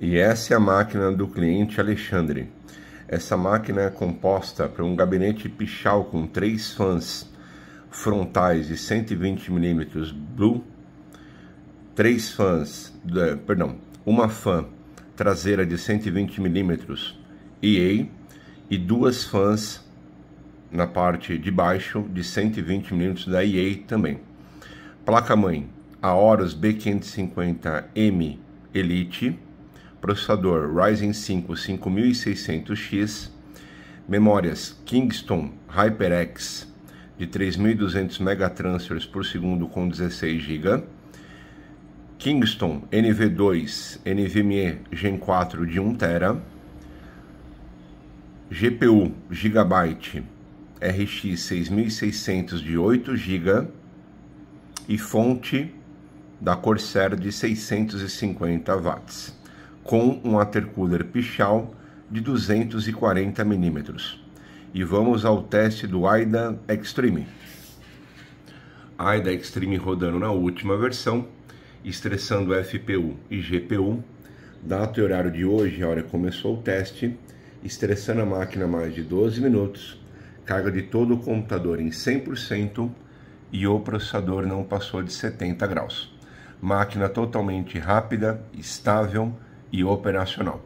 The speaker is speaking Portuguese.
E essa é a máquina do cliente Alexandre. Essa máquina é composta por um gabinete Pichal com três fãs frontais de 120 mm Blue, três fãs, de, perdão, uma fã traseira de 120 mm EA e duas fãs na parte de baixo de 120 mm da EA também. Placa-mãe Aorus B550M Elite processador Ryzen 5 5600X, memórias Kingston HyperX de 3200 megatransfers por segundo com 16 GB, Kingston NV2 NVMe Gen 4 de 1 TB, GPU Gigabyte RX 6600 de 8 GB e fonte da Corsair de 650 watts com um watercooler Pichal de 240 milímetros. E vamos ao teste do AIDA Extreme. AIDA Extreme rodando na última versão, estressando FPU e GPU. Data e horário de hoje, a hora que começou o teste, estressando a máquina mais de 12 minutos, carga de todo o computador em 100% e o processador não passou de 70 graus. Máquina totalmente rápida, estável, e operacional.